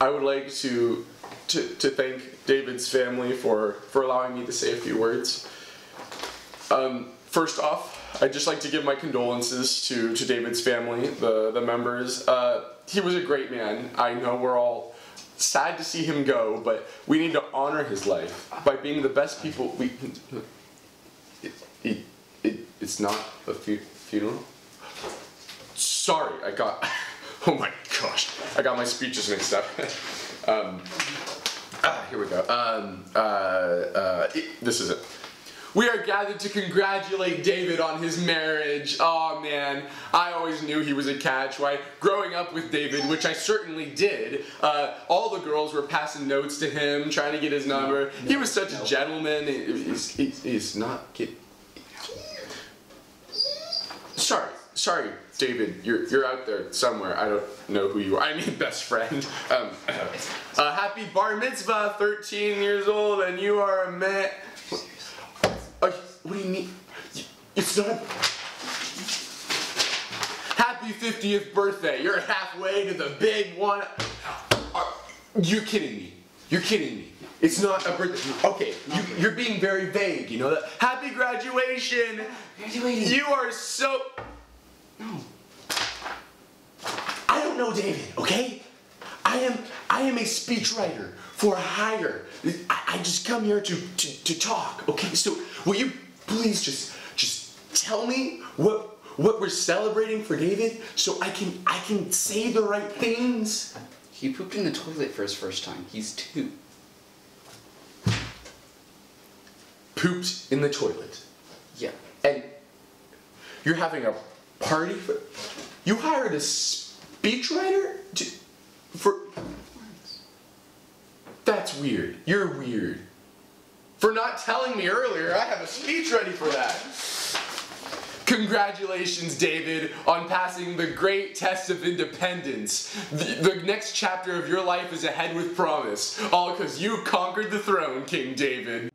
I would like to, to to thank David's family for for allowing me to say a few words. Um, first off, I'd just like to give my condolences to, to David's family, the, the members. Uh, he was a great man. I know we're all sad to see him go, but we need to honor his life by being the best people we can. It, it, it, it's not a fu- funeral? Sorry, I got. Oh my gosh, I got my speeches mixed up. um, ah, here we go. Um, uh, uh, it- this is it. We are gathered to congratulate David on his marriage. Oh man, I always knew he was a catch. Why, growing up with David, which I certainly did, uh, all the girls were passing notes to him, trying to get his number. he was such a gentleman. He's, he's, he's not get. Sorry, sorry, David. You're you're out there somewhere. I don't know who you are. I mean, best friend. Um, uh, happy bar mitzvah, 13 years old, and you are a man. Uh, what do you mean? It's not. Happy 50th birthday. You're halfway to the big one. Are- You're kidding me. You're kidding me. It's not a birthday. Okay, you, you're being very vague, you know that? Happy graduation. Graduating. You are so. No. I don't know David, okay? I am I am a speechwriter for hire. I, I just come here to, to, to talk, okay? So will you please just just tell me what what we're celebrating for David so I can I can say the right things? He pooped in the toilet for his first time. He's two. Pooped in the toilet. Yeah. And you're having a party for you hired a speechwriter to for That's weird. You're weird. For not telling me earlier, I have a speech ready for that. Congratulations, David, on passing the great test of independence. The, the next chapter of your life is ahead with promise. All because you conquered the throne, King David.